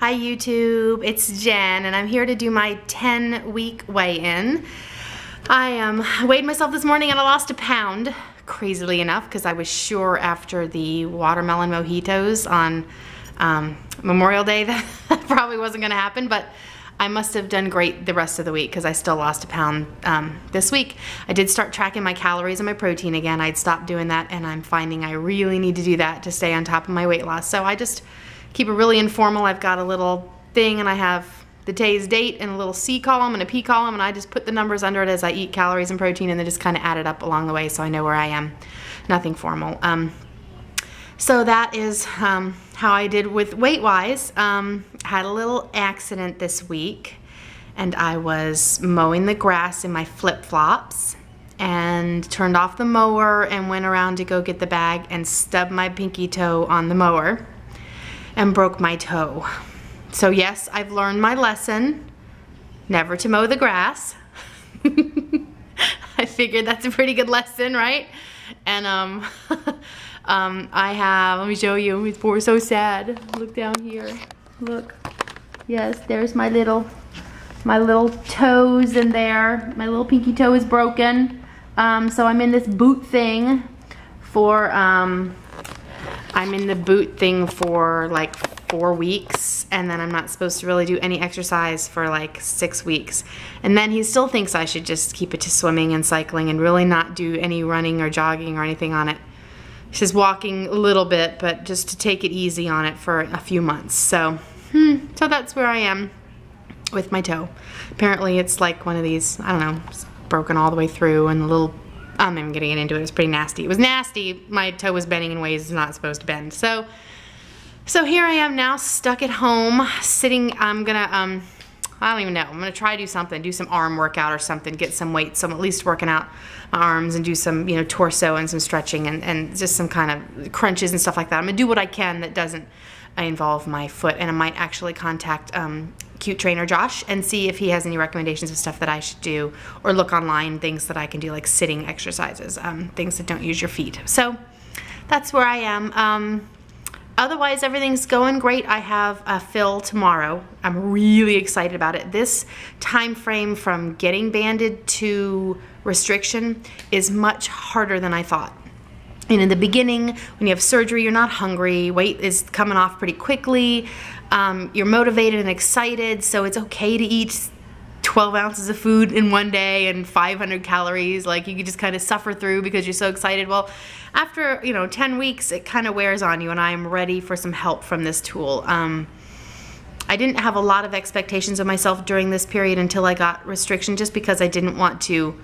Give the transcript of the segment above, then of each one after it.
Hi YouTube, it's Jen and I'm here to do my 10 week weigh-in. I um, weighed myself this morning and I lost a pound, crazily enough, because I was sure after the watermelon mojitos on um, Memorial Day that, probably wasn't gonna happen, but I must have done great the rest of the week because I still lost a pound um, this week. I did start tracking my calories and my protein again. I'd stopped doing that and I'm finding I really need to do that to stay on top of my weight loss. So I just keep it really informal. I've got a little thing and I have the day's date and a little C column and a P column and I just put the numbers under it as I eat calories and protein and then just kind of add it up along the way so I know where I am. Nothing formal. Um, so that is um, how I did with weight-wise. Um, had a little accident this week and I was mowing the grass in my flip-flops and turned off the mower and went around to go get the bag and stubbed my pinky toe on the mower and broke my toe. So yes, I've learned my lesson, never to mow the grass. I figured that's a pretty good lesson, right? And um, um, I have, let me show you, poor, so sad. Look down here, look. Yes, there's my little, my little toes in there. My little pinky toe is broken. Um, so I'm in this boot thing for, um, I'm in the boot thing for like four weeks and then I'm not supposed to really do any exercise for like six weeks. And then he still thinks I should just keep it to swimming and cycling and really not do any running or jogging or anything on it. She's walking a little bit, but just to take it easy on it for a few months. So, hmm, so that's where I am with my toe. Apparently it's like one of these, I don't know, broken all the way through and a little, I'm even getting into it, It was pretty nasty. It was nasty, my toe was bending in ways it's not supposed to bend. So, so here I am now stuck at home, sitting, I'm gonna, um, I don't even know. I'm gonna try to do something, do some arm workout or something, get some weight, so I'm at least working out my arms and do some, you know, torso and some stretching and, and just some kind of crunches and stuff like that. I'm gonna do what I can that doesn't involve my foot and I might actually contact um, cute trainer Josh and see if he has any recommendations of stuff that I should do or look online things that I can do like sitting exercises, um, things that don't use your feet. So that's where I am. Um, otherwise everything's going great. I have a fill tomorrow. I'm really excited about it. This time frame from getting banded to restriction is much harder than I thought. And in the beginning, when you have surgery, you're not hungry, weight is coming off pretty quickly, um, you're motivated and excited, so it's okay to eat 12 ounces of food in one day and 500 calories. Like you can just kind of suffer through because you're so excited. Well after you know 10 weeks it kind of wears on you and I'm ready for some help from this tool. Um, I didn't have a lot of expectations of myself during this period until I got restriction just because I didn't want to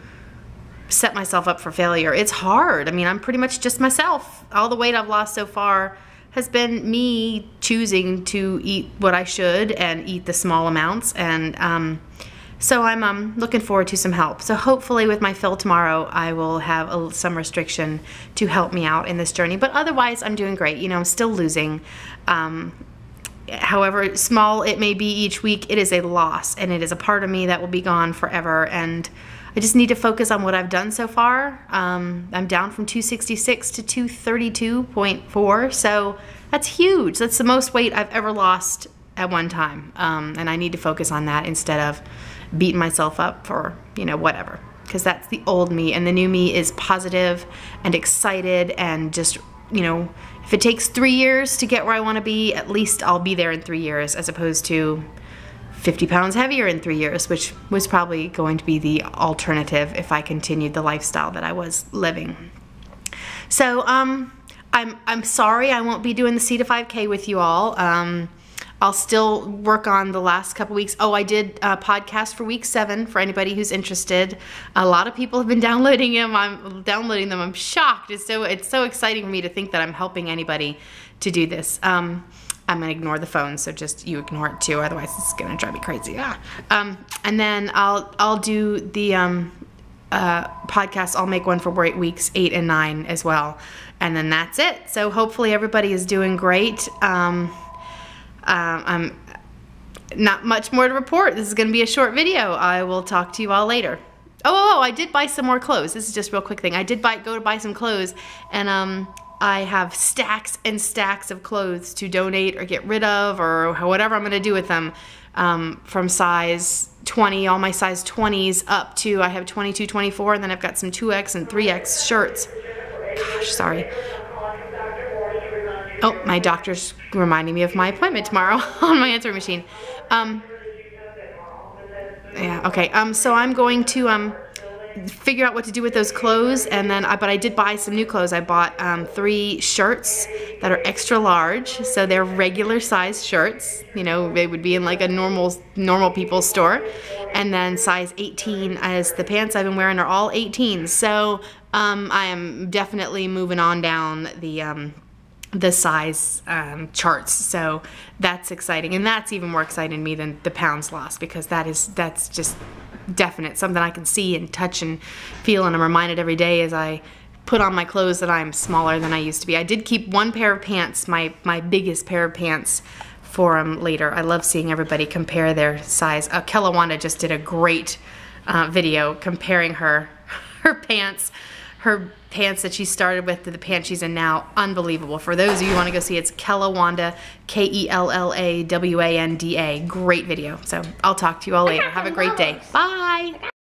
set myself up for failure it's hard I mean I'm pretty much just myself all the weight I've lost so far has been me choosing to eat what I should and eat the small amounts and um, so I'm um, looking forward to some help. So hopefully with my fill tomorrow, I will have a, some restriction to help me out in this journey. But otherwise, I'm doing great. You know, I'm still losing. Um, however small it may be each week, it is a loss and it is a part of me that will be gone forever. And I just need to focus on what I've done so far. Um, I'm down from 266 to 232.4. So that's huge. That's the most weight I've ever lost at one time. Um, and I need to focus on that instead of beating myself up for, you know, whatever. Because that's the old me, and the new me is positive and excited and just, you know, if it takes three years to get where I want to be, at least I'll be there in three years as opposed to 50 pounds heavier in three years, which was probably going to be the alternative if I continued the lifestyle that I was living. So, um, I'm, I'm sorry I won't be doing the C to 5K with you all. Um, I'll still work on the last couple weeks. Oh, I did a podcast for week seven for anybody who's interested. A lot of people have been downloading them. I'm downloading them. I'm shocked. It's so it's so exciting for me to think that I'm helping anybody to do this. Um, I'm gonna ignore the phone, so just you ignore it too. Otherwise, it's gonna drive me crazy. Ah. Um, and then I'll I'll do the um, uh, podcast. I'll make one for weeks eight and nine as well, and then that's it. So hopefully everybody is doing great. Um, um, I'm not much more to report. This is going to be a short video. I will talk to you all later. Oh, oh, oh, I did buy some more clothes. This is just real quick thing. I did buy go to buy some clothes, and um, I have stacks and stacks of clothes to donate or get rid of or whatever I'm gonna do with them um, from size 20, all my size 20s up to I have 22, 24, and then I've got some 2X and 3X shirts. Gosh, sorry. Oh, my doctor's reminding me of my appointment tomorrow on my answering machine. Um, yeah, okay. Um, so I'm going to um, figure out what to do with those clothes, and then, I, but I did buy some new clothes. I bought um, three shirts that are extra large, so they're regular size shirts. You know, they would be in like a normal normal people's store, and then size 18 as the pants I've been wearing are all 18. So um, I am definitely moving on down the um, the size um, charts. So that's exciting, and that's even more exciting to me than the pounds lost because that is that's just definite something I can see and touch and feel, and I'm reminded every day as I put on my clothes that I'm smaller than I used to be. I did keep one pair of pants, my my biggest pair of pants. For them later. I love seeing everybody compare their size. Uh, Kellawanda just did a great uh, video comparing her her pants her pants that she started with to the pants she's in now. Unbelievable. For those of you who want to go see, it's Kellawanda, K-E-L-L-A-W-A-N-D-A. Great video. So I'll talk to you all later. Have a great day. Bye.